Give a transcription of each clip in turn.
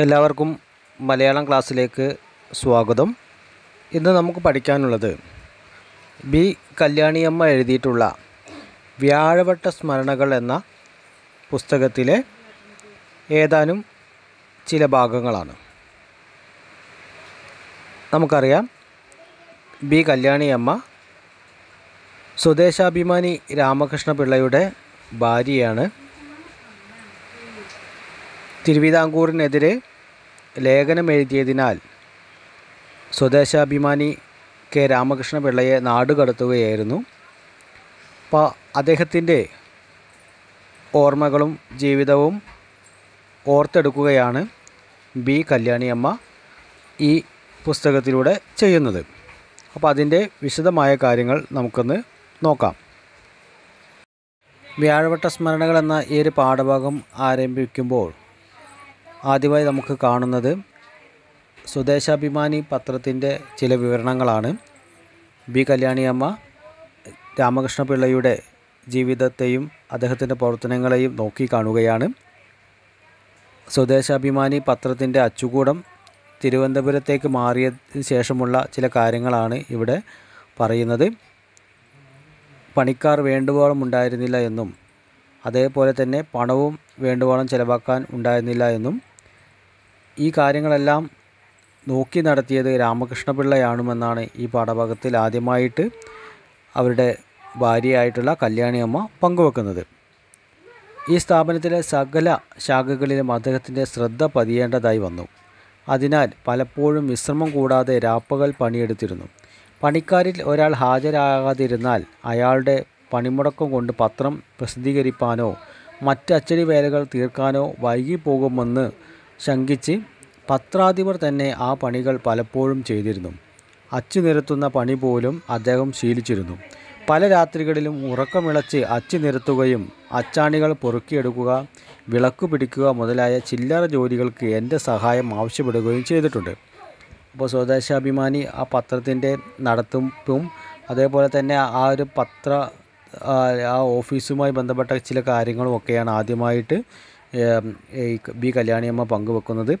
എല്ലാവർക്കും മലയാളം ക്ലാസ്സിലേക്ക് സ്വാഗതം. ഇന്ന് നമുക്ക് പഠിക്കാനുള്ളത് ബി കല്യാണിയമ്മ എഴുതിയിട്ടുള്ള വ്യാഴവട്ട സ്മരണകൾ എന്ന പുസ്തകത്തിലെ ഏതാനും ചില ഭാഗങ്ങളാണ്. നമുക്കറിയാം ബി കല്യാണിയമ്മ സ്വദേശാഭിമാനി രാമകൃഷ്ണ പിള്ളയുടെ ഭാര്യയാണ്. തിരുവിതാംകൂറിനെതിരെ ലേഖനം എഴുതിയതിനാൽ സ്വദേശാഭിമാനി കെ രാമകൃഷ്ണപിള്ളയെ നാടുകടത്തുകയായിരുന്നു. അപ്പോൾ അദ്ദേഹത്തിന്റെ ഓർമ്മകളും ജീവിതവും ഓർത്തെടുക്കുകയാണ് ബി കല്യാണിയമ്മ ഈ പുസ്തകത്തിലൂടെ ചെയ്യുന്നത്. അപ്പോൾ അതിന്റെ വിശദമായ കാര്യങ്ങൾ നമുക്കൊന്ന് നോക്കാം. വ്യാഴവട്ട സ്മരണകൾ എന്ന ഈ ഒരു പാഠഭാഗം ആരംഭിക്കുമ്പോൾ ആദ്യമായി നമുക്ക് കാണുന്നത് സ്വദേശാഭിമാനി പത്രത്തിന്റെ ചില വിവരണങ്ങളാണ്. ബി. കല്യാണിയമ്മ രാമകൃഷ്ണ പിള്ളയുടെ ജീവിതത്തെയും അദ്ദേഹത്തിന്റെ പ്രവർത്തനങ്ങളെയും നോക്കി കാണുകയാണ്. സ്വദേശാഭിമാനി പത്രത്തിന്റെ അച്ചുകൂടം തിരുവനന്തപുരത്തേക്ക് മാറിയതിന് ശേഷമുള്ള ചില കാര്യങ്ങളാണ് ഇവിടെ പറയുന്നത്. പണിക്കാർ വേണ്ടുവോളം ഉണ്ടായിരുന്നില്ല എന്നും അതേപോലെ തന്നെ പണവും വേണ്ടുവോളം ചിലവാക്കാൻ ഉണ്ടായിരുന്നില്ല എന്നും ഈ കാര്യങ്ങളെല്ലാം നോക്കി നടത്തിയത് രാമകൃഷ്ണപിള്ളയാണുമെന്നാണ് ഈ പാഠഭാഗത്തിൽ ആദ്യമായിട്ട് അവരുടെ ഭാര്യയായിട്ടുള്ള കല്യാണിയമ്മ പങ്കുവെക്കുന്നത്. ഈ സ്ഥാപനത്തിലെ സകല ശാഖകളിലും അദ്ദേഹത്തിന്റെ ശ്രദ്ധ പതിയേണ്ടതായി വന്നു. അതിനാൽ പലപ്പോഴും വിശ്രമം കൂടാതെ രാപ്പകൽ പണിയെടുത്തിരുന്നു. പണിക്കാരിൽ ഒരാൾ ഹാജരാകാതിരുന്നാൽ അയാളുടെ പണിമുടക്കം കൊണ്ട് പത്രം പ്രസിദ്ധീകരിക്കാനോ മറ്റ് അച്ചടി വേലകൾ തീർക്കാനോ വൈകിപ്പോകുമെന്ന് ശങ്കിച്ച് പത്രാധിപർ തന്നെ ആ പണികൾ പലപ്പോഴും ചെയ്തിരുന്നു. അച്ചു നിരത്തുന്ന പണി പോലും അദ്ദേഹം ശീലിച്ചിരുന്നു. പല രാത്രികളിലും ഉറക്കമിളച്ച് അച്ചു നിരത്തുകയും അച്ചാണികൾ പൊറുക്കിയെടുക്കുക വിളക്ക് പിടിക്കുക മുതലായ ചില്ലറ ജോലികൾക്ക് എന്റെ സഹായം ആവശ്യപ്പെടുകയും ചെയ്തിട്ടുണ്ട്. അപ്പോൾ സ്വദേശാഭിമാനി ആ പത്രത്തിന്റെ നടത്തിപ്പും അതേപോലെ തന്നെ ആ ഒരു പത്ര ആ ഓഫീസുമായി ബന്ധപ്പെട്ട ചില കാര്യങ്ങളും ഒക്കെയാണ് ആദ്യമായിട്ട് ഈ ബി കല്യാണിയമ്മ പങ്കുവെക്കുന്നത്.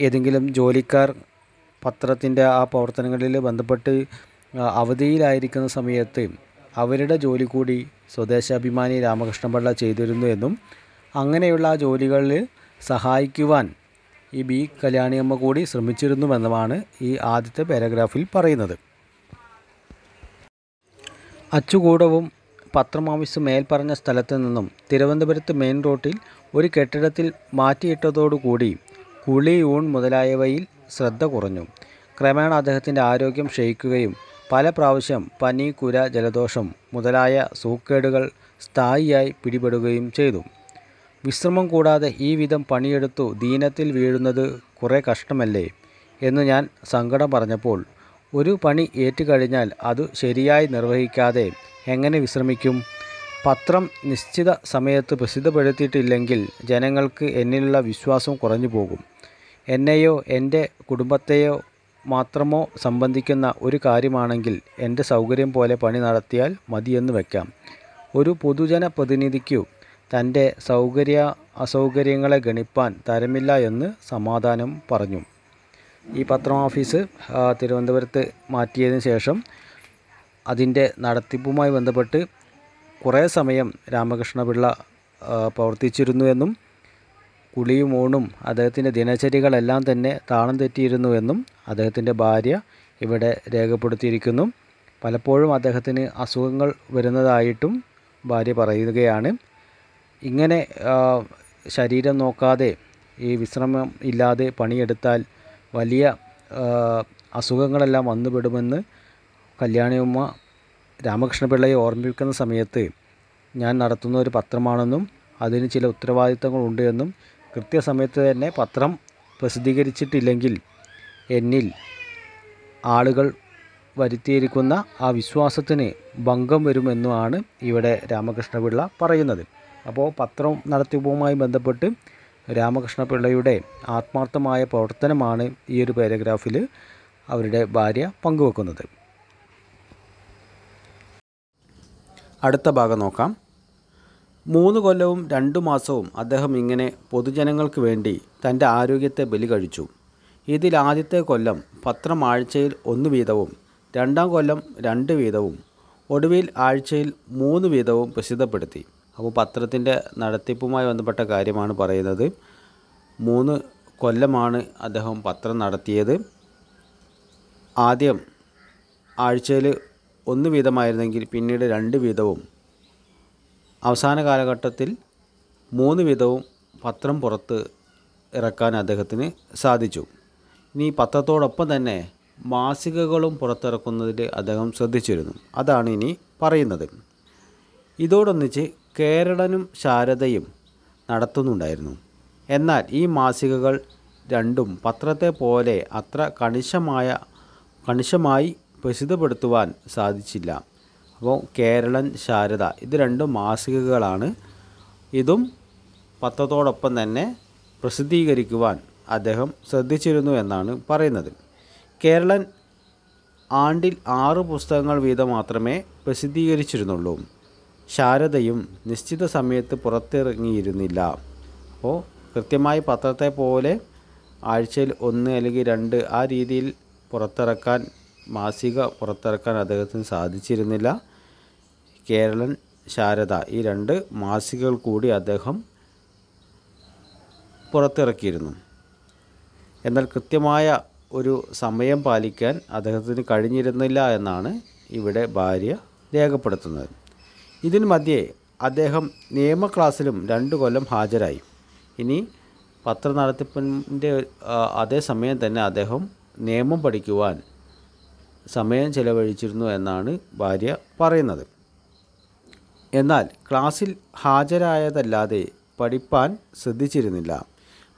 ഏതെങ്കിലും ജോലിക്കാർ പത്രത്തിന്റെ ആ പ്രവർത്തനങ്ങളിൽ ബന്ധപ്പെട്ട് അവധിയിലായിരിക്കുന്ന സമയത്ത് അവരുടെ ജോലി കൂടി സ്വദേശാഭിമാനി രാമകൃഷ്ണപിള്ള ചെയ്തിരുന്നു എന്നും അങ്ങനെയുള്ള ആ ജോലികളിൽ സഹായിക്കുവാൻ ഈ ബി കല്യാണിയമ്മ കൂടി ശ്രമിച്ചിരുന്നുവെന്നുമാണ് ഈ ആദ്യത്തെ പാരഗ്രാഫിൽ പറയുന്നത്. അച്ചുകൂടവും പത്രമാവിസ് മേൽപ്പറഞ്ഞ സ്ഥലത്ത് നിന്നും തിരുവനന്തപുരത്ത് മെയിൻ റോഡിൽ ഒരു കെട്ടിടത്തിൽ മാറ്റിയിട്ടതോടുകൂടി കുളി ഊൺ മുതലായവയിൽ ശ്രദ്ധ കുറഞ്ഞു. ക്രമേണ അദ്ദേഹത്തിന്റെ ആരോഗ്യം ക്ഷയിക്കുകയും പല പ്രാവശ്യം പനി കുര ജലദോഷം മുതലായ സൂക്കേടുകൾ സ്ഥായിയായി പിടിപെടുകയും ചെയ്തു. വിശ്രമം കൂടാതെ ഈ വിധം പണിയെടുത്തു ദീനത്തിൽ വീഴുന്നത് കുറേ കഷ്ടമല്ലേ എന്ന് ഞാൻ സങ്കടം പറഞ്ഞപ്പോൾ ഒരു പണി ഏറ്റുകഴിഞ്ഞാൽ അത് ശരിയായി നിർവഹിക്കാതെ എങ്ങനെ വിശ്രമിക്കും? പത്രം നിശ്ചിത സമയത്ത് പ്രസിദ്ധപ്പെടുത്തിയിട്ടില്ലെങ്കിൽ ജനങ്ങൾക്ക് എന്നിലുള്ള വിശ്വാസം കുറഞ്ഞു പോകും. എന്നെയോ എന്റെ കുടുംബത്തെയോ മാത്രമോ സംബന്ധിക്കുന്ന ഒരു കാര്യമാണെങ്കിൽ എന്റെ സൗകര്യം പോലെ പണി നടത്തിയാൽ മതിയെന്ന് വയ്ക്കാം ഒരു പൊതുജന പ്രതിനിധിക്കു തന്റെ സൗകര്യ അസൗകര്യങ്ങളെ ഗണിപ്പാൻ തരമില്ല എന്ന് സമാധാനം പറഞ്ഞു. ഈ പത്രം ഓഫീസ് തിരുവനന്തപുരത്ത് മാറ്റിയതിന് ശേഷം അതിന്റെ നടത്തിപ്പുമായി ബന്ധപ്പെട്ട് കുറേ സമയം രാമകൃഷ്ണപിള്ള പ്രവർത്തിച്ചിരുന്നുവെന്നും കുളിയും ഊണും അദ്ദേഹത്തിന്റെ ദിനചര്യകളെല്ലാം തന്നെ താളം തെറ്റിയിരുന്നുവെന്നും അദ്ദേഹത്തിന്റെ ഭാര്യ ഇവിടെ രേഖപ്പെടുത്തിയിരിക്കുന്നു. പലപ്പോഴും അദ്ദേഹത്തിന് അസുഖങ്ങൾ വരുന്നതായിട്ടും ഭാര്യ പറയുകയാണ്. ഇങ്ങനെ ശരീരം നോക്കാതെ ഈ വിശ്രമം ഇല്ലാതെ പണിയെടുത്താൽ വലിയ അസുഖങ്ങളെല്ലാം വന്നുപെടുമെന്ന് കല്യാണിയമ്മ രാമകൃഷ്ണപിള്ളയെ ഓർമ്മിപ്പിക്കുന്ന സമയത്ത് ഞാൻ നടത്തുന്ന ഒരു പത്രമാണെന്നും അതിന് ചില ഉത്തരവാദിത്തങ്ങളുണ്ട് എന്നും കൃത്യസമയത്ത് തന്നെ പത്രം പ്രസിദ്ധീകരിച്ചിട്ടില്ലെങ്കിൽ എന്നിൽ ആളുകൾ വരുത്തിയിരിക്കുന്ന ആ വിശ്വാസത്തിന് ഭംഗം വരുമെന്നുമാണ് ഇവിടെ രാമകൃഷ്ണപിള്ള പറയുന്നത്. അപ്പോൾ പത്രം നടത്തിപ്പുമായി ബന്ധപ്പെട്ട് രാമകൃഷ്ണപിള്ളയുടെ ആത്മാർത്ഥമായ പ്രവർത്തനമാണ് ഈ ഒരു പാരഗ്രാഫിൽ അവരുടെ ഭാര്യ പങ്കുവെക്കുന്നത്. അടുത്ത ഭാഗം നോക്കാം. മൂന്ന് കൊല്ലവും രണ്ടു മാസവും അദ്ദേഹം ഇങ്ങനെ പൊതുജനങ്ങൾക്ക് വേണ്ടി തന്റെ ആരോഗ്യത്തെ ബലി കഴിച്ചു. ഇതിൽ ആദ്യത്തെ കൊല്ലം പത്രം ആഴ്ചയിൽ ഒന്ന് വീതവും രണ്ടാം കൊല്ലം രണ്ട് വീതവും ഒടുവിൽ ആഴ്ചയിൽ മൂന്ന് വീതവും പ്രസിദ്ധപ്പെടുത്തി. അപ്പോൾ പത്രത്തിന്റെ നടത്തിപ്പുമായി ബന്ധപ്പെട്ട കാര്യമാണ് പറയുന്നത്. മൂന്ന് കൊല്ലമാണ് അദ്ദേഹം പത്രം നടത്തിയത്. ആദ്യം ആഴ്ചയിൽ ഒന്ന് വീതമായിരുന്നെങ്കിൽ പിന്നീട് രണ്ട് വീതവും. അവസാന കാലഘട്ടത്തിൽ മൂന്ന് വീതവും പത്രം പുറത്ത് ഇറക്കാൻ അദ്ദേഹത്തിന് സാധിച്ചു. ഇനി പത്രത്തോടൊപ്പം തന്നെ മാസികകളും പുറത്തിറക്കുന്നതിൽ അദ്ദേഹം ശ്രദ്ധിച്ചിരുന്നു. അതാണ് ഇനി പറയുന്നത്. ഇതോടൊന്നിച്ച് കേരളനും ശാരദയും നടത്തുന്നുണ്ടായിരുന്നു. എന്നാൽ ഈ മാസികകൾ രണ്ടും പത്രത്തെ പോലെ അത്ര കണിശമായ കണിശമായി പ്രസിദ്ധപ്പെടുത്തുവാൻ സാധിച്ചില്ല. അപ്പോൾ കേരളൻ ശാരദ ഇത് രണ്ടും മാസികകളാണ്. ഇതും പത്രത്തോടൊപ്പം തന്നെ പ്രസിദ്ധീകരിക്കുവാൻ അദ്ദേഹം ശ്രദ്ധിച്ചിരുന്നു എന്നാണ് പറയുന്നത്. കേരളൻ ആണ്ടിൽ ആറ് പുസ്തകങ്ങൾ വീതം മാത്രമേ പ്രസിദ്ധീകരിച്ചിരുന്നുള്ളൂ. ശാരദയും നിശ്ചിത സമയത്ത് പുറത്തിറങ്ങിയിരുന്നില്ല. അപ്പോൾ കൃത്യമായി പത്രത്തെ പോലെ ആഴ്ചയിൽ ഒന്ന് അല്ലെങ്കിൽ രണ്ട് ആ രീതിയിൽ പുറത്തിറക്കാൻ മാസിക പുറത്തിറക്കാൻ അദ്ദേഹത്തിന് സാധിച്ചിരുന്നില്ല. കേരളൻ ശാരദ ഈ രണ്ട് മാസികകൾ കൂടി അദ്ദേഹം പുറത്തിറക്കിയിരുന്നു. എന്നാൽ കൃത്യമായ ഒരു സമയം പാലിക്കാൻ അദ്ദേഹത്തിന് കഴിഞ്ഞിരുന്നില്ല എന്നാണ് ഇവിടെ ഭാര്യ രേഖപ്പെടുത്തുന്നത്. ഇതിന് മധ്യേ അദ്ദേഹം നിയമ ക്ലാസ്സിലും രണ്ടു കൊല്ലം ഹാജരായി. ഇനി പത്ര നടത്തിപ്പിന്റെ അതേ സമയം തന്നെ അദ്ദേഹം നിയമം പഠിക്കുവാൻ സമയം ചെലവഴിച്ചിരുന്നു എന്നാണ് ഭാര്യ പറയുന്നത്. എന്നാൽ ക്ലാസ്സിൽ ഹാജരായതല്ലാതെ പഠിപ്പാൻ ശ്രദ്ധിച്ചിരുന്നില്ല.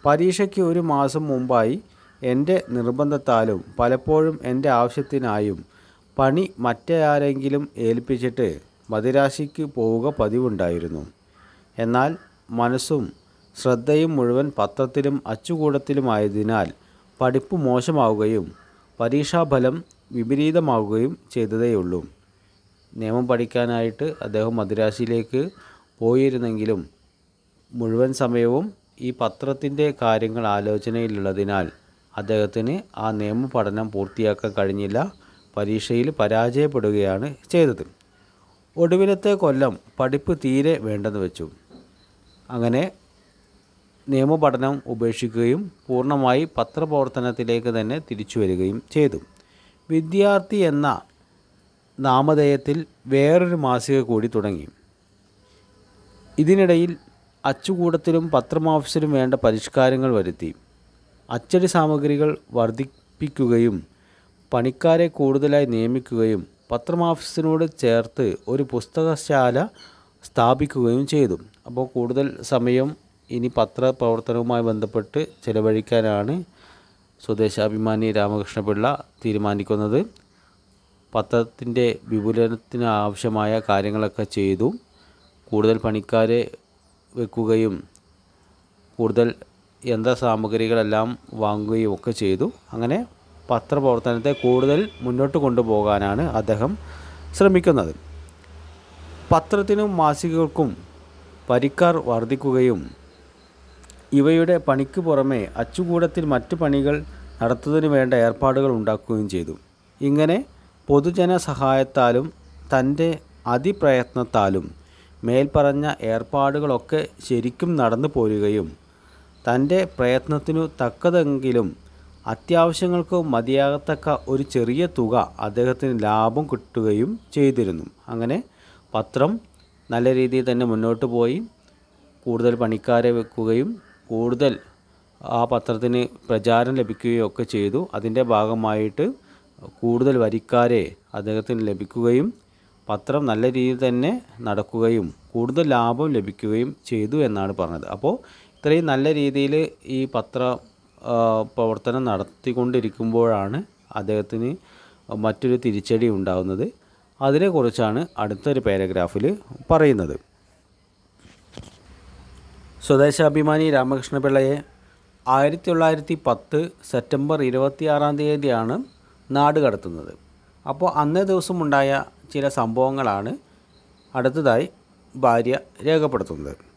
പരീക്ഷയ്ക്ക് ഒരു മാസം മുമ്പായി എന്റെ നിർബന്ധത്താലും പലപ്പോഴും എന്റെ ആവശ്യത്തിനായും പണി മറ്റാരെങ്കിലും ഏൽപ്പിച്ചിട്ട് മദിരാശിക്ക് പോവുക പതിവുണ്ടായിരുന്നു. എന്നാൽ മനസ്സും ശ്രദ്ധയും മുഴുവൻ പത്രത്തിലും അച്ചുകൂടത്തിലുമായതിനാൽ പഠിപ്പ് മോശമാവുകയും പരീക്ഷാഫലം വിപരീതമാവുകയും ചെയ്തതേയുള്ളൂ. നിയമം പഠിക്കാനായിട്ട് അദ്ദേഹം മദ്രാസിയിലേക്ക് പോയിരുന്നെങ്കിലും മുഴുവൻ സമയവും ഈ പത്രത്തിന്റെ കാര്യങ്ങൾ ആലോചനയിലുള്ളതിനാൽ അദ്ദേഹത്തിന് ആ നിയമ പഠനം പൂർത്തിയാക്കാൻ കഴിഞ്ഞില്ല. പരീക്ഷയിൽ പരാജയപ്പെടുകയാണ് ചെയ്തത്. ഒടുവിലത്തെ കൊല്ലം പഠിപ്പ് തീരെ വേണ്ടെന്ന് വെച്ചു. അങ്ങനെ നിയമപഠനം ഉപേക്ഷിക്കുകയും പൂർണമായി പത്രപ്രവർത്തനത്തിലേക്ക് തന്നെ തിരിച്ചു വരികയും ചെയ്തു. വിദ്യാർത്ഥി എന്ന നാമധേയത്തിൽ വേറൊരു മാസിക കൂടി തുടങ്ങി. ഇതിനിടയിൽ അച്ചുകൂടത്തിലും പത്രമാഫീസിലും വേണ്ട പരിഷ്കാരങ്ങൾ വരുത്തി. അച്ചടി സാമഗ്രികൾ വർദ്ധിപ്പിക്കുകയും പണിക്കാരെ കൂടുതലായി നിയമിക്കുകയും പത്രമാഫീസിനോട് ചേർത്ത് ഒരു പുസ്തകശാല സ്ഥാപിക്കുകയും ചെയ്തു. അപ്പോൾ കൂടുതൽ സമയം ഇനി പത്രപ്രവർത്തനവുമായി ബന്ധപ്പെട്ട് ചിലവഴിക്കാനാണ് സ്വദേശാഭിമാനി രാമകൃഷ്ണപിള്ള തീരുമാനിക്കുന്നത്. പത്രത്തിന്റെ വിപുലനത്തിന് ആവശ്യമായ കാര്യങ്ങളൊക്കെ ചെയ്തു. കൂടുതൽ പണിക്കാരെ വെക്കുകയും കൂടുതൽ യന്ത്രസാമഗ്രികളെല്ലാം വാങ്ങുകയും ഒക്കെ ചെയ്തു. അങ്ങനെ പത്രപ്രവർത്തനത്തെ കൂടുതൽ മുന്നോട്ട് കൊണ്ടുപോകാനാണ് അദ്ദേഹം ശ്രമിക്കുന്നത്. പത്രത്തിനും മാസികകൾക്കും പരിക്കാർ വർദ്ധിക്കുകയും ഇവയുടെ പണിക്ക് പുറമെ അച്ചുകൂടത്തിൽ മറ്റു പണികൾ നടത്തുന്നതിന് വേണ്ട ഏർപ്പാടുകൾ ഉണ്ടാക്കുകയും ചെയ്തു. ഇങ്ങനെ പൊതുജന സഹായത്താലും തന്റെ അതിപ്രയത്നത്താലും മേൽപ്പറഞ്ഞ ഏർപ്പാടുകളൊക്കെ ശരിക്കും നടന്നു പോരുകയും തന്റെ പ്രയത്നത്തിനു തക്കതെങ്കിലും അത്യാവശ്യങ്ങൾക്ക് മതിയാകത്തക്ക ഒരു ചെറിയ തുക അദ്ദേഹത്തിന് ലാഭം കിട്ടുകയും ചെയ്തിരുന്നു. അങ്ങനെ പത്രം നല്ല രീതിയിൽ തന്നെ മുന്നോട്ട് പോയി. കൂടുതൽ പണിക്കാരെ വെക്കുകയും കൂടുതൽ ആ പത്രത്തിന് പ്രചാരം ലഭിക്കുകയും ഒക്കെ ചെയ്തു. അതിന്റെ ഭാഗമായിട്ട് കൂടുതൽ വരിക്കാരെ അദ്ദേഹത്തിന് ലഭിക്കുകയും പത്രം നല്ല രീതിയിൽ തന്നെ നടക്കുകയും കൂടുതൽ ലാഭം ലഭിക്കുകയും ചെയ്തു എന്നാണ് പറഞ്ഞത്. അപ്പോൾ ഇത്രയും നല്ല രീതിയിൽ ഈ പത്ര പ്രവർത്തനം നടത്തിക്കൊണ്ടിരിക്കുമ്പോഴാണ് അദ്ദേഹത്തിന് മറ്റൊരു തിരിച്ചടി ഉണ്ടാകുന്നത് അതിനെക്കുറിച്ചാണ് അടുത്തൊരു പാരഗ്രാഫിൽ പറയുന്നത്. സ്വദേശാഭിമാനി രാമകൃഷ്ണപിള്ളയെ ആയിരത്തി തൊള്ളായിരത്തി പത്ത് സെപ്റ്റംബർ ഇരുപത്തിയാറാം തീയതിയാണ് നാട് കടത്തുന്നത്. അപ്പോൾ അന്നേ ദിവസം ഉണ്ടായ ചില സംഭവങ്ങളാണ് അടുത്തതായി ഭാര്യ രേഖപ്പെടുത്തുന്നത്.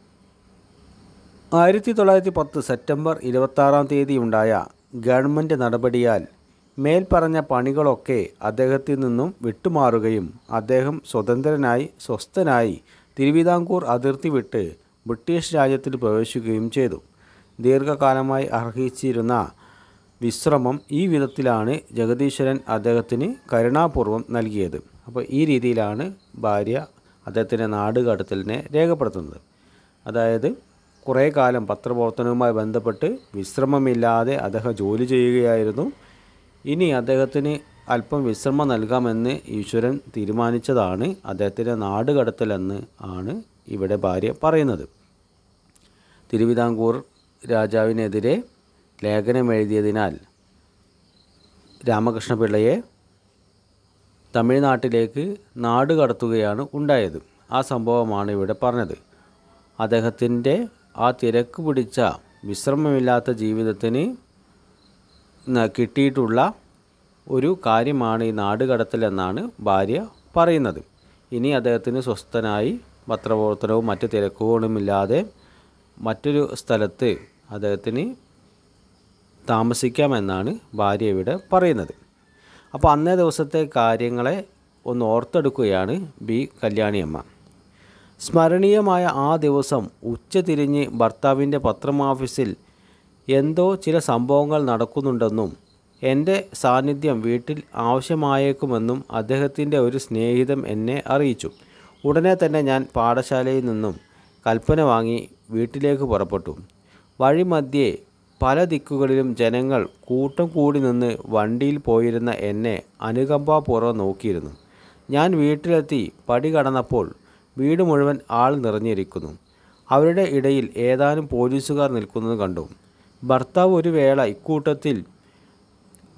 ആയിരത്തി തൊള്ളായിരത്തി പത്ത് സെപ്റ്റംബർ ഇരുപത്താറാം തീയതി ഉണ്ടായ ഗവൺമെന്റ് നടപടിയാൽ മേൽപ്പറഞ്ഞ പണികളൊക്കെ അദ്ദേഹത്തിൽ നിന്നും വിട്ടുമാറുകയും അദ്ദേഹം സ്വതന്ത്രനായി സ്വസ്ഥനായി തിരുവിതാംകൂർ അതിർത്തി വിട്ട് ബ്രിട്ടീഷ് രാജ്യത്തിൽ പ്രവേശിക്കുകയും ചെയ്തു. ദീർഘകാലമായി അർഹിച്ചിരുന്ന വിശ്രമം ഈ വിധത്തിലാണ് ജഗദീശ്വരൻ അദ്ദേഹത്തിന് കരുണാപൂർവം നൽകിയത്. അപ്പോൾ ഈ രീതിയിലാണ് ഭാര്യ അദ്ദേഹത്തിന്റെ നാടുകടത്തലിനെ രേഖപ്പെടുത്തുന്നത്. അതായത് കുറേ കാലം പത്രപ്രവർത്തനവുമായി ബന്ധപ്പെട്ട് വിശ്രമമില്ലാതെ അദ്ദേഹം ജോലി ചെയ്യുകയായിരുന്നു. ഇനി അദ്ദേഹത്തിന് അല്പം വിശ്രമം നൽകാമെന്ന് ഈശ്വരൻ തീരുമാനിച്ചതാണ് അദ്ദേഹത്തിന്റെ നാടുകടത്തലെന്ന് ആണ് ഇവിടെ ഭാര്യ പറയുന്നത്. തിരുവിതാംകൂർ രാജാവിനെതിരെ ലേഖനം എഴുതിയതിനാൽ രാമകൃഷ്ണപിള്ളയെ തമിഴ്നാട്ടിലേക്ക് നാടുകടത്തുകയാണ് ഉണ്ടായത്. ആ സംഭവമാണ് ഇവിടെ പറഞ്ഞത്. അദ്ദേഹത്തിന്റെ ആ തിരക്ക് പിടിച്ച വിശ്രമമില്ലാത്ത ജീവിതത്തിന് കിട്ടിയിട്ടുള്ള ഒരു കാര്യമാണ് ഈ നാടുകടത്തൽ എന്നാണ് ഭാര്യ പറയുന്നത്. ഇനി അദ്ദേഹത്തിന് സ്വസ്ഥനായി പത്രപ്രവർത്തനവും മറ്റ് തിരക്കുകളുമില്ലാതെ മറ്റൊരു സ്ഥലത്ത് അദ്ദേഹത്തിന് താമസിക്കാമെന്നാണ് ഭാര്യ ഇവിടെ പറയുന്നത്. അപ്പോൾ അന്നേ ദിവസത്തെ കാര്യങ്ങളെ ഒന്ന് ഓർത്തെടുക്കുകയാണ് ബി കല്യാണിയമ്മ. സ്മരണീയമായ ആ ദിവസം ഉച്ചതിരിഞ്ഞ് ഭർത്താവിന്റെ പത്രം ഓഫീസിൽ എന്തോ ചില സംഭവങ്ങൾ നടക്കുന്നുണ്ടെന്നും എന്റെ സാന്നിധ്യം വീട്ടിൽ ആവശ്യമായേക്കുമെന്നും അദ്ദേഹത്തിന്റെ ഒരു സ്നേഹിതം എന്നെ അറിയിച്ചു. ഉടനെ തന്നെ ഞാൻ പാഠശാലയിൽ നിന്നും കൽപ്പന വാങ്ങി വീട്ടിലേക്ക് പുറപ്പെട്ടു. വഴിമധ്യേ പല ദിക്കുകളിലും ജനങ്ങൾ കൂട്ടം കൂടി നിന്ന് വണ്ടിയിൽ പോയിരുന്ന എന്നെ അനുകമ്പാപൂർവം നോക്കിയിരുന്നു. ഞാൻ വീട്ടിലെത്തി പടി കടന്നപ്പോൾ വീട് മുഴുവൻ ആൾ നിറഞ്ഞിരിക്കുന്നു. അവരുടെ ഇടയിൽ ഏതാനും പോലീസുകാർ നിൽക്കുന്നത് കണ്ടു. ഭർത്താവ് ഒരു വേള ഇക്കൂട്ടത്തിൽ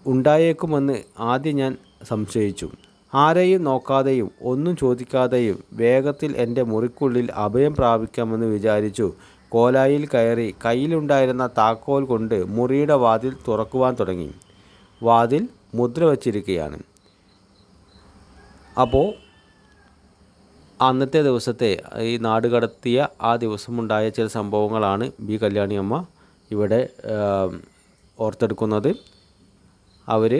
ഉണ്ടായേക്കുമെന്ന് ആദ്യം ഞാൻ സംശയിച്ചു. ആരെയും നോക്കാതെയും ഒന്നും ചോദിക്കാതെയും വേഗത്തിൽ എന്റെ മുറിക്കുള്ളിൽ അഭയം പ്രാപിക്കാമെന്ന് വിചാരിച്ചു കോലായിൽ കയറി കയ്യിലുണ്ടായിരുന്ന താക്കോൽ കൊണ്ട് മുറിയുടെ വാതിൽ തുറക്കുവാൻ തുടങ്ങി. വാതിൽ മുദ്ര വച്ചിരിക്കുകയാണ് അപ്പോൾ അന്നത്തെ ദിവസത്തെ ഈ നാട് കടത്തിയ ആ ദിവസമുണ്ടായ ചില സംഭവങ്ങളാണ് ബി കല്യാണിയമ്മ ഇവിടെ ഓർത്തെടുക്കുന്നത്. അവർ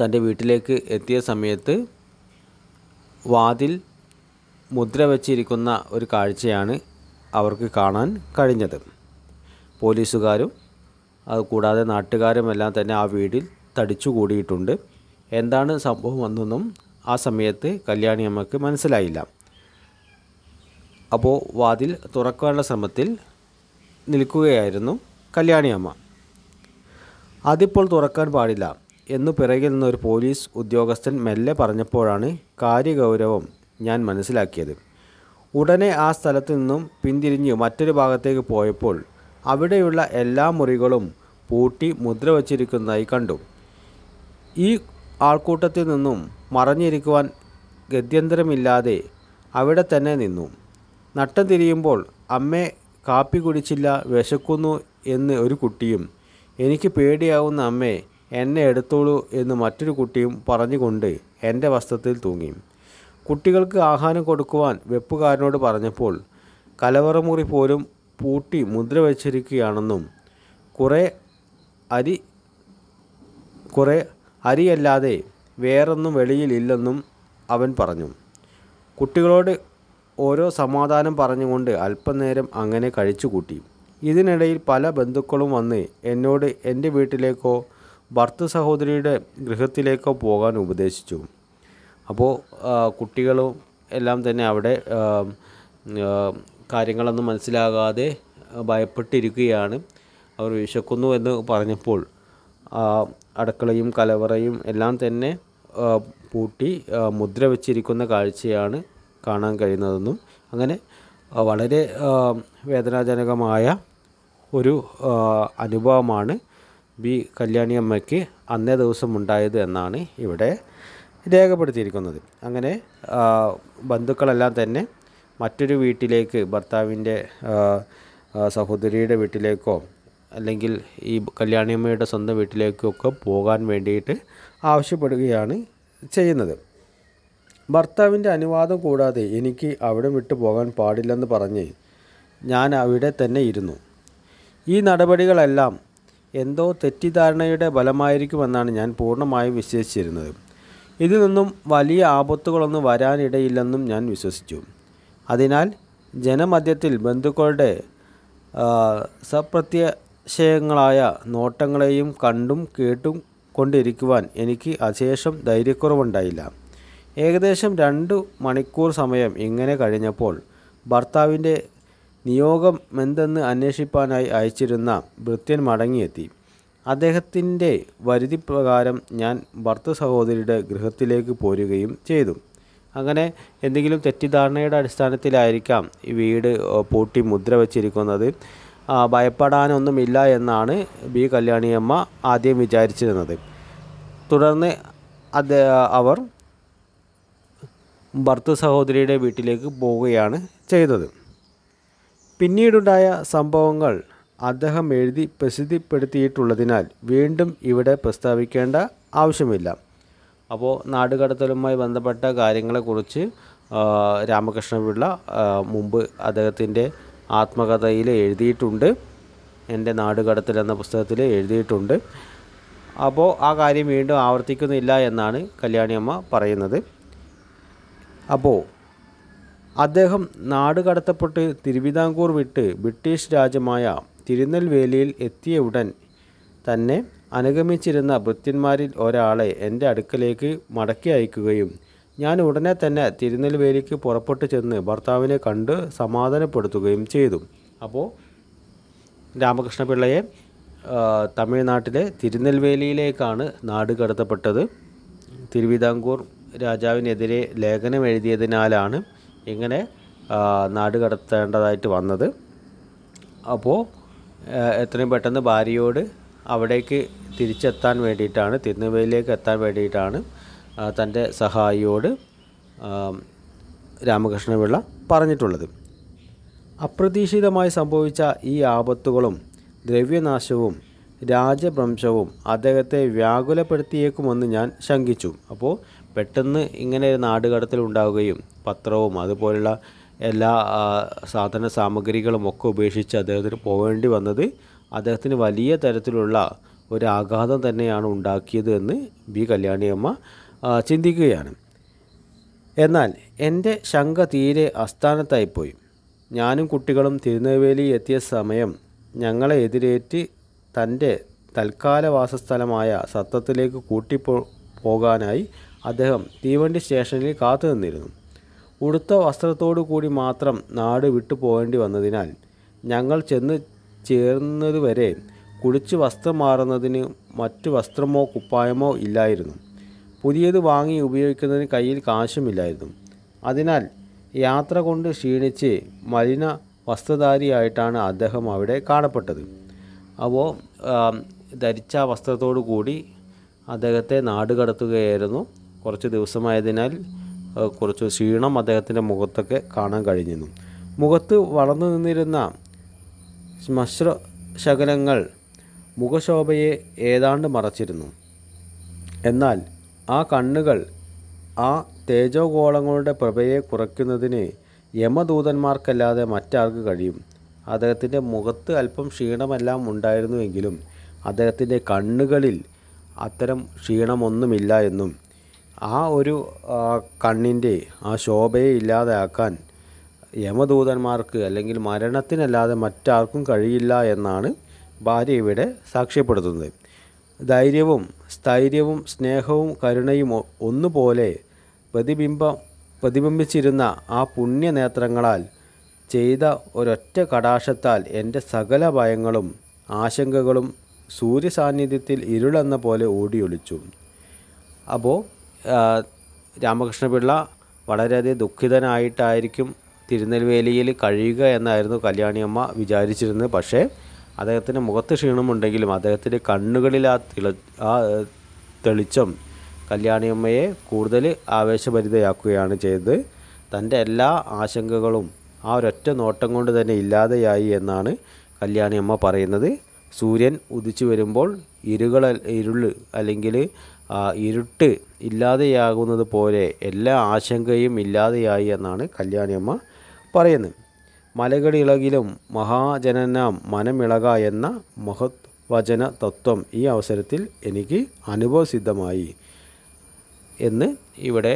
തന്റെ വീട്ടിലേക്ക് എത്തിയ സമയത്ത് വാതിൽ മുദ്ര വച്ചിരിക്കുന്ന ഒരു കാഴ്ചയാണ് അവർക്ക് കാണാൻ കഴിഞ്ഞത്. പോലീസുകാരും അത് കൂടാതെ നാട്ടുകാരും എല്ലാം തന്നെ ആ വീടിൽ തടിച്ചു കൂടിയിട്ടുണ്ട് എന്താണ് സംഭവം എന്നൊന്നും ആ സമയത്ത് കല്യാണി അമ്മയ്ക്ക് മനസ്സിലായില്ല. അപ്പോൾ വാതിൽ തുറക്കാനുള്ള ശ്രമത്തിൽ നിൽക്കുകയായിരുന്നു കല്യാണി അമ്മ. അതിപ്പോൾ തുറക്കാൻ പാടില്ല എന്നു പിറകിൽ നിന്ന് ഒരു പോലീസ് ഉദ്യോഗസ്ഥൻ മെല്ലെ പറഞ്ഞപ്പോഴാണ് കാര്യഗൗരവം ഞാൻ മനസ്സിലാക്കിയത്. ഉടനെ ആ സ്ഥലത്ത് നിന്നും പിന്തിരിഞ്ഞ് മറ്റൊരു ഭാഗത്തേക്ക് പോയപ്പോൾ അവിടെയുള്ള എല്ലാ മുറികളും പൂട്ടി മുദ്ര വച്ചിരിക്കുന്നതായി കണ്ടു. ഈ ആൾക്കൂട്ടത്തിൽ നിന്നും മറഞ്ഞിരിക്കുവാൻ ഗത്യന്തരമില്ലാതെ അവിടെ തന്നെ നിന്നു. നട്ടം തിരിയുമ്പോൾ അമ്മേ കാപ്പി കുടിച്ചില്ല വിശക്കുന്നു എന്ന് ഒരു കുട്ടിയും എനിക്ക് പേടിയാവുന്ന അമ്മേ എന്നെ എടുത്തോളൂ എന്ന് മറ്റൊരു കുട്ടിയും പറഞ്ഞുകൊണ്ട് എന്റെ വസ്ത്രത്തിൽ തൂങ്ങി. കുട്ടികൾക്ക് ആഹാരം കൊടുക്കുവാൻ വെപ്പുകാരനോട് പറഞ്ഞപ്പോൾ കലവറമുറി പോലും പൂട്ടി മുദ്ര വച്ചിരിക്കുകയാണെന്നും കുറേ അരി കുറേ അരിയല്ലാതെ വേറൊന്നും വെളിയിലില്ലെന്നും അവൻ പറഞ്ഞു. കുട്ടികളോട് ഓരോ സമാധാനം പറഞ്ഞുകൊണ്ട് അല്പനേരം അങ്ങനെ കഴിച്ചുകൂട്ടി. ഇതിനിടയിൽ പല ബന്ധുക്കളും വന്ന് എന്നോട് എന്റെ വീട്ടിലേക്കോ ഭർത്തൃ സഹോദരിയുടെ ഗൃഹത്തിലേക്കോ പോകാൻ ഉപദേശിച്ചു. അപ്പോൾ കുട്ടികളും എല്ലാം തന്നെ അവിടെ കാര്യങ്ങളൊന്നും മനസ്സിലാകാതെ ഭയപ്പെട്ടിരിക്കുകയാണ്. അവർ വിശക്കുന്നു എന്ന് പറഞ്ഞപ്പോൾ അടുക്കളയും കലവറയും എല്ലാം തന്നെ പൂട്ടി മുദ്ര വെച്ചിരിക്കുന്ന കാഴ്ചയാണ് കാണാൻ കഴിയുന്നതെന്നും അങ്ങനെ വളരെ വേദനാജനകമായ ഒരു അനുഭവമാണ് ബി കല്യാണി അമ്മയ്ക്ക് അന്നേ ദിവസം ഉണ്ടായത് എന്നാണ് ഇവിടെ രേഖപ്പെടുത്തിയിരിക്കുന്നത്. അങ്ങനെ ബന്ധുക്കളെല്ലാം തന്നെ മറ്റൊരു വീട്ടിലേക്ക് ഭർത്താവിന്റെ സഹോദരിയുടെ വീട്ടിലേക്കോ അല്ലെങ്കിൽ ഈ കല്യാണിയമ്മയുടെ സ്വന്തം വീട്ടിലേക്കൊക്കെ പോകാൻ വേണ്ടിയിട്ട് ആവശ്യപ്പെടുകയാണ് ചെയ്യുന്നത്. ഭർത്താവിന്റെ അനുവാദം കൂടാതെ എനിക്ക് അവിടെ വിട്ടു പോകാൻ പാടില്ലെന്ന് പറഞ്ഞ് ഞാൻ അവിടെ തന്നെ ഇരുന്നു. ഈ നടപടികളെല്ലാം എന്തോ തെറ്റിദ്ധാരണയുടെ ഫലമായിരിക്കുമെന്നാണ് ഞാൻ പൂർണമായും വിശ്വസിച്ചിരുന്നത്. ഇതിൽ നിന്നും വലിയ ആപത്തുകളൊന്നും വരാനിടയില്ലെന്നും ഞാൻ വിശ്വസിച്ചു. അതിനാൽ ജനമധ്യത്തിൽ ബന്ധുക്കളുടെ ആ, സപ്രത്യക്ഷയങ്ങളായ നോട്ടങ്ങളെയും കണ്ടും കേട്ടും കൊണ്ടിരിക്കുവാൻ എനിക്ക് അശേഷം ധൈര്യക്കുറവുണ്ടായില്ല. ഏകദേശം രണ്ട് മണിക്കൂർ സമയം ഇങ്ങനെ കഴിഞ്ഞപ്പോൾ ഭർത്താവിന്റെ നിയോഗം എന്തെന്ന് അന്വേഷിപ്പാനായി അയച്ചിരുന്ന ഭൃത്യൻ മടങ്ങിയെത്തി. അദ്ദേഹത്തിന്റെ വരുതി പ്രകാരം ഞാൻ ഭർത്തു സഹോദരിയുടെ ഗൃഹത്തിലേക്ക് പോരുകയും ചെയ്തു. അങ്ങനെ എന്തെങ്കിലും തെറ്റിദ്ധാരണയുടെ അടിസ്ഥാനത്തിലായിരിക്കാം ഈ വീട് പൂട്ടി മുദ്ര വച്ചിരിക്കുന്നത്. ഭയപ്പെടാനൊന്നുമില്ല എന്നാണ് ബി കല്യാണിയമ്മ ആദ്യം വിചാരിച്ചിരുന്നത്. തുടർന്ന് അത് അവർ ഭർത്തു സഹോദരിയുടെ വീട്ടിലേക്ക് പോവുകയാണ് ചെയ്തത്. പിന്നീടുണ്ടായ സംഭവങ്ങൾ അദ്ദേഹം എഴുതി പ്രസിദ്ധിപ്പെടുത്തിയിട്ടുള്ളതിനാൽ വീണ്ടും ഇവിടെ പ്രസ്താവിക്കേണ്ട ആവശ്യമില്ല. അപ്പോൾ നാടുകടത്തലുമായി ബന്ധപ്പെട്ട കാര്യങ്ങളെക്കുറിച്ച് രാമകൃഷ്ണപിള്ള മുമ്പ് അദ്ദേഹത്തിന്റെ ആത്മകഥയിൽ എഴുതിയിട്ടുണ്ട്. എന്റെ നാടുകടത്തിൽ എന്ന പുസ്തകത്തിൽ എഴുതിയിട്ടുണ്ട്. അപ്പോൾ ആ കാര്യം വീണ്ടും ആവർത്തിക്കുന്നില്ല എന്നാണ് കല്യാണിയമ്മ പറയുന്നത്. അപ്പോൾ അദ്ദേഹം നാട് കടത്തപ്പെട്ട് തിരുവിതാംകൂർ വിട്ട് ബ്രിട്ടീഷ് രാജ്യമായ തിരുനെൽവേലിയിൽ എത്തിയ ഉടൻ തന്നെ അനുഗമിച്ചിരുന്ന ഭൃത്യന്മാരിൽ ഒരാളെ എന്റെ അടുക്കലേക്ക് മടക്കി അയക്കുകയും ഞാൻ ഉടനെ തന്നെ തിരുനെൽവേലിക്ക് പുറപ്പെട്ടു ചെന്ന് ഭർത്താവിനെ കണ്ട് സമാധാനപ്പെടുത്തുകയും ചെയ്തു. അപ്പോൾ രാമകൃഷ്ണപിള്ളയെ തമിഴ്നാട്ടിലെ തിരുനെൽവേലിയിലേക്കാണ് നാട് കടത്തപ്പെട്ടത്. തിരുവിതാംകൂർ രാജാവിനെതിരെ ലേഖനം എഴുതിയതിനാലാണ് ഇങ്ങനെ നാട് കടത്തേണ്ടതായിട്ട് വന്നത്. അപ്പോൾ എത്രയും പെട്ടെന്ന് ഭാര്യയോട് അവിടേക്ക് തിരിച്ചെത്താൻ വേണ്ടിയിട്ടാണ് തിരുനെൽവേലിയിലേക്ക് എത്താൻ വേണ്ടിയിട്ടാണ് തന്റെ സഹായിയോട് രാമകൃഷ്ണപിള്ള പറഞ്ഞിട്ടുള്ളത്. അപ്രതീക്ഷിതമായി സംഭവിച്ച ഈ ആപത്തുകളും ദ്രവ്യനാശവും രാജഭ്രംശവും അദ്ദേഹത്തെ വ്യാകുലപ്പെടുത്തിയേക്കുമെന്ന് ഞാൻ ശങ്കിച്ചു. അപ്പോൾ പെട്ടെന്ന് ഇങ്ങനെ ഒരു നാടുകടത്തിൽ ഉണ്ടാവുകയും പത്രവും അതുപോലുള്ള എല്ലാ സാധന സാമഗ്രികളും ഒക്കെ ഉപേക്ഷിച്ച് അദ്ദേഹത്തിന് പോകേണ്ടി വന്നത് അദ്ദേഹത്തിന് വലിയ തരത്തിലുള്ള ഒരു ആഘാതം തന്നെയാണ് ഉണ്ടാക്കിയത് എന്ന് ബി കല്യാണിയമ്മ ചിന്തിക്കുകയാണ്. എന്നാൽ എന്റെ ശങ്ക തീരെ അസ്ഥാനത്തായിപ്പോയി ഞാനും കുട്ടികളും തിരുനെൽവേലി എത്തിയ സമയം ഞങ്ങളെ എതിരേറ്റ് തന്റെ തൽക്കാല വാസസ്ഥലമായ സത്തത്തിലേക്ക് കൂട്ടിപ്പോ പോകാനായി അദ്ദേഹം തീവണ്ടി സ്റ്റേഷനിൽ കാത്തു നിന്നിരുന്നു. ഉടുത്ത വസ്ത്രത്തോടു കൂടി മാത്രം നാട് വിട്ടു പോകേണ്ടി വന്നതിനാൽ ഞങ്ങൾ ചെന്ന് ചേർന്നതുവരെ കുളിച്ച് വസ്ത്രം മാറുന്നതിന് മറ്റു വസ്ത്രമോ കുപ്പായമോ ഇല്ലായിരുന്നു. പുതിയത് വാങ്ങി ഉപയോഗിക്കുന്നതിന് കയ്യിൽ കാശുമില്ലായിരുന്നു. അതിനാൽ യാത്ര കൊണ്ട് ക്ഷീണിച്ച് മലിന വസ്ത്രധാരിയായിട്ടാണ് അദ്ദേഹം അവിടെ കാണപ്പെട്ടത്. അപ്പോൾ ധരിച്ച വസ്ത്രത്തോടു കൂടി അദ്ദേഹത്തെ നാട് കടത്തുകയായിരുന്നു കുറച്ച് ദിവസമായതിനാൽ കുറച്ച് ക്ഷീണം അദ്ദേഹത്തിന്റെ മുഖത്തൊക്കെ കാണാൻ കഴിഞ്ഞിരുന്നു. മുഖത്ത് വളർന്നു നിന്നിരുന്ന ശ്മശ്ര ശകലങ്ങൾ മുഖശോഭയെ ഏതാണ്ട് മറച്ചിരുന്നു. എന്നാൽ ആ കണ്ണുകൾ ആ തേജോഗോളങ്ങളുടെ പ്രഭയെ കുറയ്ക്കുന്നതിന് യമദൂതന്മാർക്കല്ലാതെ മറ്റാർക്ക് കഴിയും? അദ്ദേഹത്തിന്റെ മുഖത്ത് അല്പം ക്ഷീണമെല്ലാം ഉണ്ടായിരുന്നുവെങ്കിലും അദ്ദേഹത്തിന്റെ കണ്ണുകളിൽ അത്തരം ക്ഷീണമൊന്നുമില്ല എന്നും ആ ഒരു കണ്ണിന്റെ ആ ശോഭയെ ഇല്ലാതെയാക്കാൻ യമദൂതന്മാർക്ക് അല്ലെങ്കിൽ മരണത്തിനല്ലാതെ മറ്റാർക്കും കഴിയില്ല എന്നാണ് ഭാര്യ ഇവിടെ സാക്ഷ്യപ്പെടുത്തുന്നത്. ധൈര്യവും സ്ഥൈര്യവും സ്നേഹവും കരുണയും ഒന്നുപോലെ പ്രതിബിംബം പ്രതിബിംബിച്ചിരുന്ന ആ പുണ്യനേത്രങ്ങളാൽ ചെയ്ത ഒരൊറ്റ കടാശത്താൽ എന്റെ സകല ഭയങ്ങളും ആശങ്കകളും സൂര്യസാന്നിധ്യത്തിൽ ഇരുളെന്ന പോലെ ഓടിയൊളിച്ചു. അപ്പോൾ രാമകൃഷ്ണപിള്ള വളരെയധികം ദുഃഖിതനായിട്ടായിരിക്കും തിരുനെൽവേലിയിൽ കഴിയുക എന്നായിരുന്നു കല്യാണിയമ്മ വിചാരിച്ചിരുന്നത്. പക്ഷേ അദ്ദേഹത്തിന്റെ മുഖത്ത് ക്ഷീണമുണ്ടെങ്കിലും അദ്ദേഹത്തിന്റെ കണ്ണുകളിൽ ആ തിള ആ തെളിച്ചം കല്യാണിയമ്മയെ കൂടുതൽ ആവേശഭരിതയാക്കുകയാണ് ചെയ്തത്. തന്റെ എല്ലാ ആശങ്കകളും ആ ഒരൊറ്റ നോട്ടം കൊണ്ട് തന്നെ ഇല്ലാതെയായി എന്നാണ് കല്യാണിയമ്മ പറയുന്നത്. സൂര്യൻ ഉദിച്ചു വരുമ്പോൾ ഇരുകൾ ഇരുൾ അല്ലെങ്കിൽ ഇരുട്ട് ഇല്ലാതെയാകുന്നത് പോലെ എല്ലാ ആശങ്കയും ഇല്ലാതെയായി എന്നാണ് കല്യാണിയമ്മ പറയുന്നത്. മലകളിളകിലും മഹാജനനാം മനമിളക എന്ന മഹത് വചന തത്വം ഈ അവസരത്തിൽ എനിക്ക് അനുഭവസിദ്ധമായി എന്ന് ഇവിടെ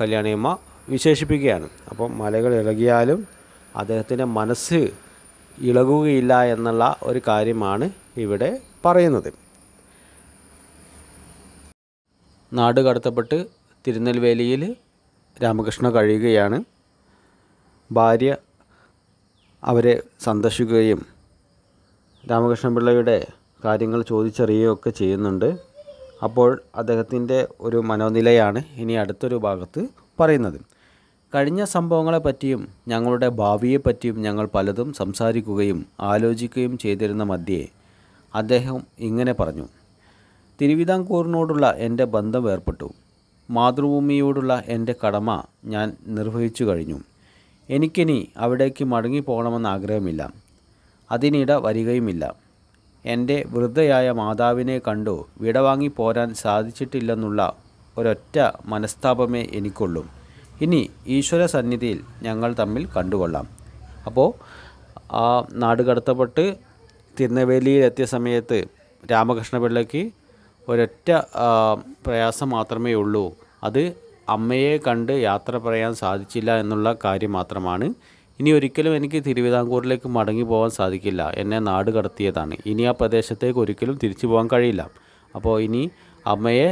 കല്യാണിയമ്മ വിശേഷിപ്പിക്കുകയാണ്. അപ്പം മലകൾ ഇളകിയാലും അദ്ദേഹത്തിന്റെ മനസ്സ് ഇളകുകയില്ല എന്നുള്ള ഒരു കാര്യമാണ് ഇവിടെ പറയുന്നത്. നാട് കടത്തപ്പെട്ട് തിരുനെൽവേലിയിൽ രാമകൃഷ്ണ കഴിയുകയാണ്. ഭാര്യ അവരെ സന്ദർശിക്കുകയും രാമകൃഷ്ണപിള്ളയുടെ കാര്യങ്ങൾ ചോദിച്ചറിയുകയൊക്കെ ചെയ്യുന്നുണ്ട്. അപ്പോൾ അദ്ദേഹത്തിന്റെ ഒരു മനോനിലയാണ് ഇനി അടുത്തൊരു ഭാഗത്ത് പറയുന്നത്. കഴിഞ്ഞ സംഭവങ്ങളെപ്പറ്റിയും ഞങ്ങളുടെ ഭാവിയെപ്പറ്റിയും ഞങ്ങൾ പലതും സംസാരിക്കുകയും ആലോചിക്കുകയും ചെയ്തിരുന്ന മധ്യേ അദ്ദേഹം ഇങ്ങനെ പറഞ്ഞു. തിരുവിതാംകൂറിനോടുള്ള എന്റെ ബന്ധം ഏർപ്പെട്ടു. മാതൃഭൂമിയോടുള്ള എന്റെ കടമ ഞാൻ നിർവഹിച്ചു കഴിഞ്ഞു. എനിക്കിനി അവിടേക്ക് മടങ്ങി പോകണമെന്ന് ആഗ്രഹമില്ല. അതിനിട വരികയുമില്ല. എന്റെ വൃദ്ധയായ മാതാവിനെ കണ്ടു വിടവാങ്ങി പോരാൻ സാധിച്ചിട്ടില്ലെന്നുള്ള ഒരൊറ്റ മനസ്താപമേ എനിക്കുള്ളൂ. ഇനി ഈശ്വര സന്നിധിയിൽ ഞങ്ങൾ തമ്മിൽ കണ്ടുകൊള്ളാം. അപ്പോൾ ആ നാട് കടത്തപ്പെട്ട് തിരുനെവേലിയിലെത്തിയ സമയത്ത് രാമകൃഷ്ണപിള്ളയ്ക്ക് ഒരൊറ്റ പ്രയാസം മാത്രമേ ഉള്ളൂ അത് അമ്മയെ കണ്ട് യാത്ര പറയാൻ സാധിച്ചില്ല എന്നുള്ള കാര്യം മാത്രമാണ്. ഇനി ഒരിക്കലും എനിക്ക് തിരുവിതാംകൂറിലേക്ക് മടങ്ങി പോകാൻ സാധിക്കില്ല. എന്നെ നാട് കടത്തിയതാണ്. ഇനി ആ പ്രദേശത്തേക്ക് ഒരിക്കലും തിരിച്ചു പോകാൻ കഴിയില്ല. അപ്പോൾ ഇനി അമ്മയെ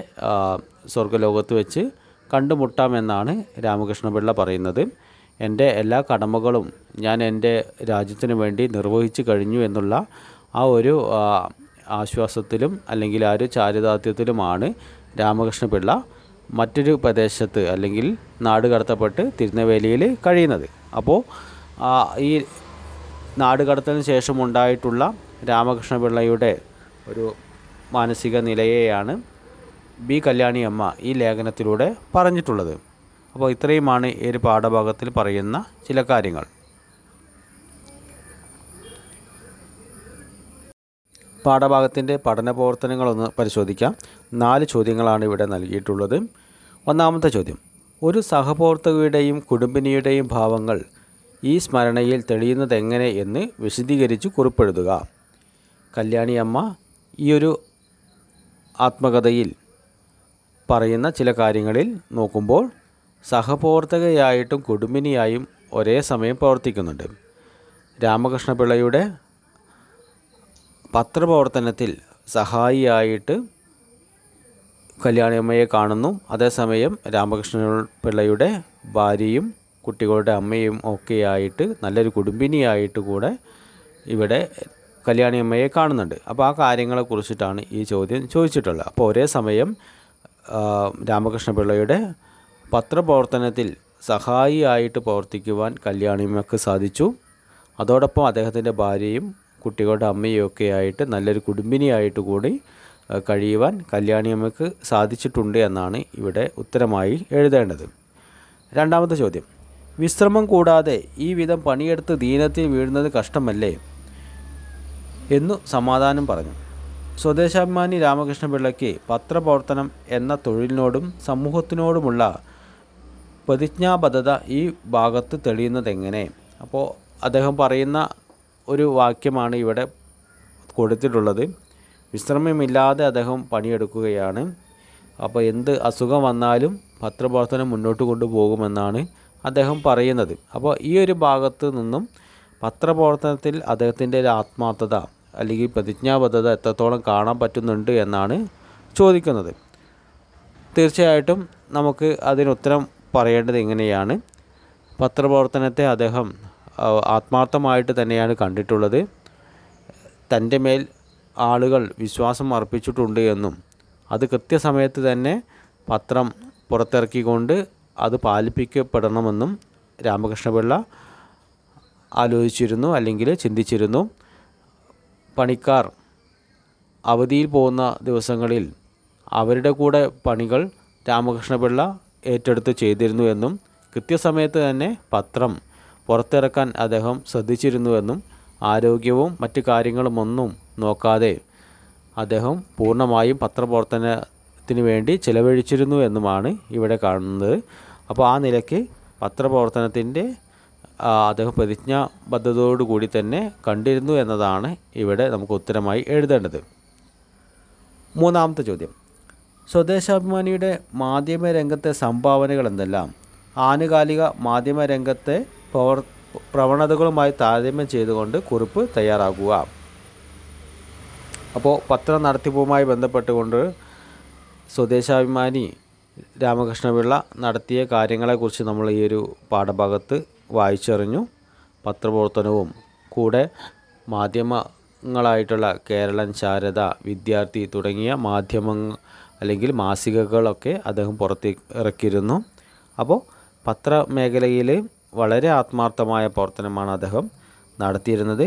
സ്വർഗലോകത്ത് വെച്ച് കണ്ടുമുട്ടാമെന്നാണ് രാമകൃഷ്ണപിള്ള പറയുന്നത്. എന്റെ എല്ലാ കടമകളും ഞാൻ എന്റെ രാജ്യത്തിന് വേണ്ടി നിർവഹിച്ചു കഴിഞ്ഞു എന്നുള്ള ആ ഒരു ആശ്വാസത്തിലും അല്ലെങ്കിൽ ആ ഒരു ചാരിതാർത്ഥ്യത്തിലുമാണ് രാമകൃഷ്ണപിള്ള. മറ്റൊരു പ്രദേശത്ത് അല്ലെങ്കിൽ നാട് കടത്തപ്പെട്ട് തിരുനെവേലിയിൽ കഴിയുന്നത്. അപ്പോൾ ഈ നാട് കടത്തലിന് ശേഷം ഉണ്ടായിട്ടുള്ള രാമകൃഷ്ണപിള്ളയുടെ ഒരു മാനസിക നിലയെയാണ് ബി കല്യാണി അമ്മ ഈ ലേഖനത്തിലൂടെ പറഞ്ഞിട്ടുള്ളത്. അപ്പോൾ ഇത്രയുമാണ് ഈ ഒരു പാഠഭാഗത്തിൽ പറയുന്ന ചില കാര്യങ്ങൾ. പാഠഭാഗത്തിന്റെ പഠന പ്രവർത്തനങ്ങളൊന്ന് പരിശോധിക്കാം. നാല് ചോദ്യങ്ങളാണ് ഇവിടെ നൽകിയിട്ടുള്ളത്. ഒന്നാമത്തെ ചോദ്യം. ഒരു സഹപ്രവർത്തകയുടെയും കുടുംബിനിയുടെയും ഭാവങ്ങൾ ഈ സ്മരണയിൽ തെളിയുന്നത് എങ്ങനെ എന്ന് വിശദീകരിച്ച് കുറിപ്പെഴുതുക കല്യാണി അമ്മ ഈ ഒരു ആത്മകഥയിൽ പറയുന്ന ചില കാര്യങ്ങളിൽ നോക്കുമ്പോൾ സഹപ്രവർത്തകയായിട്ടും കുടുംബിനിയായും ഒരേ സമയം പ്രവർത്തിക്കുന്നുണ്ട്. രാമകൃഷ്ണപിള്ളയുടെ പത്രപ്രവർത്തനത്തിൽ സഹായിയായിട്ട് കല്യാണിയമ്മയെ കാണുന്നു. അതേസമയം രാമകൃഷ്ണ പിള്ളയുടെ ഭാര്യയും കുട്ടികളുടെ അമ്മയും ഒക്കെയായിട്ട് നല്ലൊരു കുടുംബിനിയായിട്ട് കൂടെ ഇവിടെ കല്യാണിയമ്മയെ കാണുന്നുണ്ട്. അപ്പോൾ ആ കാര്യങ്ങളെ കുറിച്ചിട്ടാണ് ഈ ചോദ്യം ചോദിച്ചിട്ടുള്ളത്. അപ്പോൾ ഒരേ സമയം രാമകൃഷ്ണ പിള്ളയുടെ പത്രപ്രവർത്തനത്തിൽ സഹായിയായിട്ട് പ്രവർത്തിക്കുവാൻ കല്യാണിയമ്മക്ക് സാധിച്ചു. അതോടൊപ്പം അദ്ദേഹത്തിന്റെ ഭാര്യയും കുട്ടികളുടെ അമ്മയൊക്കെ ആയിട്ട് നല്ലൊരു കുടുംബിനിയായിട്ട് കൂടി കഴിയുവാൻ കല്യാണിയമ്മയ്ക്ക് സാധിച്ചിട്ടുണ്ട് എന്നാണ് ഇവിടെ ഉത്തരമായി എഴുതേണ്ടത്. രണ്ടാമത്തെ ചോദ്യം. വിശ്രമം കൂടാതെ ഈ വിധം പണിയെടുത്ത് ദീനത്തിൽ വീഴുന്നത് കഷ്ടമല്ലേ? എന്നു സമാധാനം പറഞ്ഞു. സ്വദേശാഭിമാനി രാമകൃഷ്ണപിള്ളയ്ക്ക് പത്രപ്രവർത്തനം എന്ന തൊഴിലിനോടും സമൂഹത്തിനോടുമുള്ള പ്രതിജ്ഞാബദ്ധത ഈ ഭാഗത്ത് തെളിയുന്നതെങ്ങനെ? അപ്പോൾ അദ്ദേഹം പറയുന്ന ഒരു വാക്യമാണ് ഇവിടെ കൊടുത്തിട്ടുള്ളത്. വിശ്രമമില്ലാതെ അദ്ദേഹം പണിയെടുക്കുകയാണ്. അപ്പോൾ എന്ത് അസുഖം വന്നാലും പത്രപ്രവർത്തനം മുന്നോട്ട് കൊണ്ടുപോകുമെന്നാണ് അദ്ദേഹം പറയുന്നത്. അപ്പോൾ ഈ ഒരു ഭാഗത്ത് നിന്നും പത്രപ്രവർത്തനത്തിൽ അദ്ദേഹത്തിന്റെ ഒരു ആത്മാർത്ഥത അല്ലെങ്കിൽ പ്രതിജ്ഞാബദ്ധത എത്രത്തോളം കാണാൻ പറ്റുന്നുണ്ട് എന്നാണ് ചോദിക്കുന്നത്. തീർച്ചയായിട്ടും നമുക്ക് അതിന് ഉത്തരം പറയേണ്ടത് എങ്ങനെയാണ് പത്രപ്രവർത്തനത്തെ അദ്ദേഹം ആത്മാർത്ഥമായിട്ട് തന്നെയാണ് കണ്ടിട്ടുള്ളത്. തന്റെ മേൽ ആളുകൾ വിശ്വാസം അർപ്പിച്ചിട്ടുണ്ട് എന്നും അത് കൃത്യസമയത്ത് തന്നെ പത്രം പുറത്തിറക്കിക്കൊണ്ട് അത് പാലിപ്പിക്കപ്പെടണമെന്നും രാമകൃഷ്ണപിള്ള ആലോചിച്ചിരുന്നു അല്ലെങ്കിൽ ചിന്തിച്ചിരുന്നു. പണിക്കാർ അവധിയിൽ പോകുന്ന ദിവസങ്ങളിൽ അവരുടെ കൂടെ പണികൾ രാമകൃഷ്ണപിള്ള ഏറ്റെടുത്ത് ചെയ്തിരുന്നു എന്നും കൃത്യസമയത്ത് തന്നെ പത്രം പുറത്തിറക്കാൻ അദ്ദേഹം ശ്രദ്ധിച്ചിരുന്നുവെന്നും ആരോഗ്യവും മറ്റു കാര്യങ്ങളുമൊന്നും നോക്കാതെ അദ്ദേഹം പൂർണമായും പത്രപ്രവർത്തനത്തിന് ത്തിന് വേണ്ടി ചിലവഴിച്ചിരുന്നു എന്നുമാണ് ഇവിടെ കാണുന്നത്. അപ്പോൾ ആ നിലയ്ക്ക് പത്രപ്രവർത്തനത്തിന്റെ അദ്ദേഹം പ്രതിജ്ഞാബദ്ധതയോടുകൂടി തന്നെ കണ്ടിരുന്നു എന്നതാണ് ഇവിടെ നമുക്ക് ഉത്തരമായി എഴുതേണ്ടത്. മൂന്നാമത്തെ ചോദ്യം. സ്വദേശാഭിമാനിയുടെ മാധ്യമരംഗത്തെ സംഭാവനകൾ എന്തെല്ലാം? ആനുകാലിക മാധ്യമ രംഗത്തെ പ്രവർ പ്രവണതകളുമായി താരതമ്യം ചെയ്തുകൊണ്ട് കുറിപ്പ് തയ്യാറാക്കുക. അപ്പോൾ പത്ര നടത്തിപ്പുമായി ബന്ധപ്പെട്ടുകൊണ്ട് സ്വദേശാഭിമാനി രാമകൃഷ്ണപിള്ള നടത്തിയ കാര്യങ്ങളെക്കുറിച്ച് നമ്മൾ ഈ ഒരു പാഠഭാഗത്ത് വായിച്ചറിഞ്ഞു. പത്രപ്രവർത്തനവും കൂടെ മാധ്യമങ്ങളായിട്ടുള്ള കേരളൻ ശാരദ വിദ്യാർത്ഥി തുടങ്ങിയ മാധ്യമ അല്ലെങ്കിൽ മാസികകളൊക്കെ അദ്ദേഹം പുറത്തേക്ക് ഇറക്കിയിരുന്നു അപ്പോൾ പത്രമേഖലയിൽ വളരെ ആത്മാർത്ഥമായ പ്രവർത്തനമാണ് അദ്ദേഹം നടത്തിയിരുന്നത്.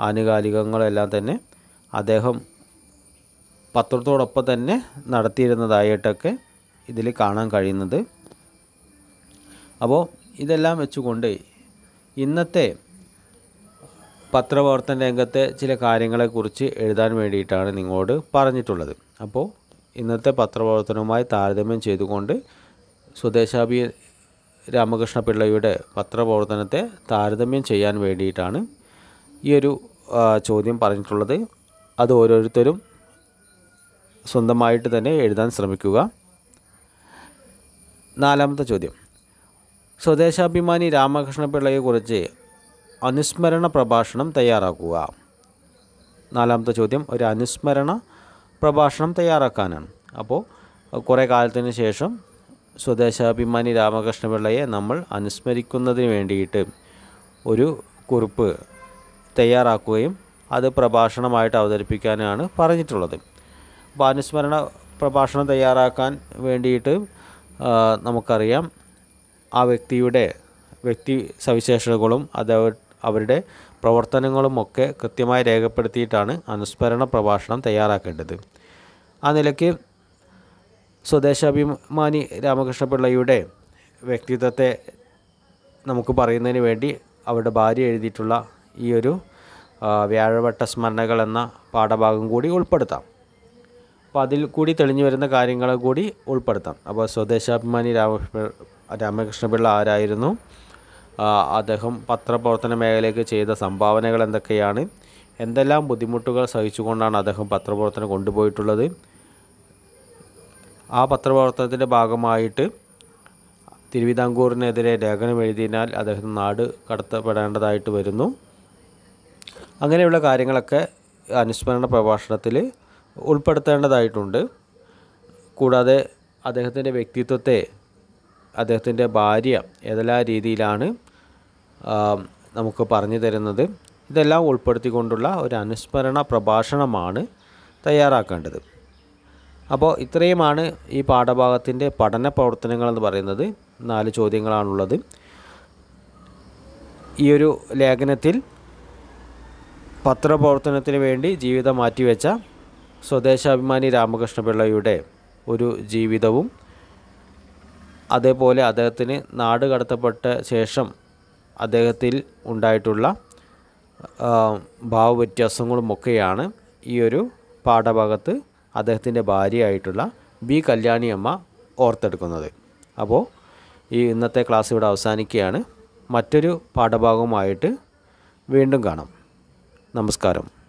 ആനുകാലികങ്ങളെല്ലാം തന്നെ അദ്ദേഹം പത്രത്തോടൊപ്പം തന്നെ നടത്തിയിരുന്നതായിട്ടൊക്കെ ഇതിൽ കാണാൻ കഴിയുന്നത്. അപ്പോൾ ഇതെല്ലാം വെച്ചുകൊണ്ട് ഇന്നത്തെ പത്രപ്രവർത്തന രംഗത്തെ ചില കാര്യങ്ങളെക്കുറിച്ച് എഴുതാൻ വേണ്ടിയിട്ടാണ് നിങ്ങളോട് പറഞ്ഞിട്ടുള്ളത്. അപ്പോൾ ഇന്നത്തെ പത്രപ്രവർത്തനവുമായി താരതമ്യം ചെയ്തുകൊണ്ട് സ്വദേശാഭി രാമകൃഷ്ണ പിള്ളയുടെ പത്രപ്രവർത്തനത്തെ താരതമ്യം ചെയ്യാൻ വേണ്ടിയിട്ടാണ് ഈ ഒരു ചോദ്യം പറഞ്ഞിട്ടുള്ളത്. അത് ഓരോരുത്തരും സ്വന്തമായിട്ട് തന്നെ എഴുതാൻ ശ്രമിക്കുക. നാലാമത്തെ ചോദ്യം. സ്വദേശാഭിമാനി രാമകൃഷ്ണ പിള്ളയെക്കുറിച്ച് അനുസ്മരണ പ്രഭാഷണം തയ്യാറാക്കുക. നാലാമത്തെ ചോദ്യം. ഒരു അനുസ്മരണ പ്രഭാഷണം തയ്യാറാക്കാനാണ്. അപ്പോൾ കുറേ കാലത്തിന് ശേഷം സ്വദേശാഭിമാനി രാമകൃഷ്ണപിള്ളയെ നമ്മൾ അനുസ്മരിക്കുന്നതിന് വേണ്ടിയിട്ട് ഒരു കുറിപ്പ് തയ്യാറാക്കുകയും അത് പ്രഭാഷണമായിട്ട് അവതരിപ്പിക്കാനാണ് പറഞ്ഞിട്ടുള്ളത്. അപ്പോൾ അനുസ്മരണ പ്രഭാഷണം തയ്യാറാക്കാൻ വേണ്ടിയിട്ട് നമുക്കറിയാം ആ വ്യക്തിയുടെ വ്യക്തി സവിശേഷതകളും അത് അവരുടെ പ്രവർത്തനങ്ങളും ഒക്കെ കൃത്യമായി രേഖപ്പെടുത്തിയിട്ടാണ് അനുസ്മരണ പ്രഭാഷണം തയ്യാറാക്കേണ്ടത്. ആ നിലയ്ക്ക് സ്വദേശാഭിമാനി രാമകൃഷ്ണപിള്ളയുടെ വ്യക്തിത്വത്തെ നമുക്ക് പറയുന്നതിന് വേണ്ടി അവരുടെ ഭാര്യ എഴുതിയിട്ടുള്ള ഈ ഒരു വ്യാഴവട്ട സ്മരണകൾ എന്ന പാഠഭാഗം കൂടി ഉൾപ്പെടുത്താം. അപ്പോൾ അതിൽ കൂടി തെളിഞ്ഞു വരുന്ന കാര്യങ്ങൾ കൂടി ഉൾപ്പെടുത്താം. അപ്പോൾ സ്വദേശാഭിമാനി രാമകൃഷ്ണ രാമകൃഷ്ണപിള്ള ആരായിരുന്നു? അദ്ദേഹം പത്രപ്രവർത്തന മേഖലയ്ക്ക് ചെയ്ത സംഭാവനകൾ എന്തൊക്കെയാണ്? എന്തെല്ലാം ബുദ്ധിമുട്ടുകൾ സഹിച്ചുകൊണ്ടാണ് അദ്ദേഹം പത്രപ്രവർത്തനം കൊണ്ടുപോയിട്ടുള്ളത്? ആ പത്രപ്രവർത്തനത്തിന്റെ ഭാഗമായിട്ട് തിരുവിതാംകൂറിനെതിരെ ലേഖനം എഴുതിയതിനാൽ അദ്ദേഹം നാട് കടത്തപ്പെടേണ്ടതായിട്ട് വരുന്നു. അങ്ങനെയുള്ള കാര്യങ്ങളൊക്കെ അനുസ്മരണ പ്രഭാഷണത്തിൽ ഉൾപ്പെടുത്തേണ്ടതായിട്ടുണ്ട്. കൂടാതെ അദ്ദേഹത്തിന്റെ വ്യക്തിത്വത്തെ അദ്ദേഹത്തിന്റെ ഭാര്യ ഏതെല്ലാം രീതിയിലാണ് നമുക്ക് പറഞ്ഞു തരുന്നത് ഇതെല്ലാം ഉൾപ്പെടുത്തിക്കൊണ്ടുള്ള ഒരു അനുസ്മരണ പ്രഭാഷണമാണ് തയ്യാറാക്കേണ്ടത്. അപ്പോൾ ഇത്രയുമാണ് ഈ പാഠഭാഗത്തിന്റെ പഠന പ്രവർത്തനങ്ങൾ എന്ന് പറയുന്നത്. നാല് ചോദ്യങ്ങളാണുള്ളത്. ഈ ഒരു ലേഖനത്തിൽ പത്രപ്രവർത്തനത്തിന് വേണ്ടി ജീവിതം മാറ്റിവെച്ച സ്വദേശാഭിമാനി രാമകൃഷ്ണപിള്ളയുടെ ഒരു ജീവിതവും അതേപോലെ അദ്ദേഹത്തിന് നാട് കടത്തപ്പെട്ട ശേഷം അദ്ദേഹത്തിൽ ഉണ്ടായിട്ടുള്ള ഭാവവ്യത്യാസങ്ങളുമൊക്കെയാണ് ഈ ഒരു പാഠഭാഗത്ത് അദ്ദേഹത്തിന്റെ ഭാര്യയായിട്ടുള്ള ബി കല്യാണി അമ്മ ഓർത്തെടുക്കുന്നത്. അപ്പോൾ ഈ ഇന്നത്തെ ക്ലാസ് ഇവിടെ അവസാനിക്കുകയാണ്. മറ്റൊരു പാഠഭാഗവുമായിട്ട് വീണ്ടും കാണാം. നമസ്കാരം.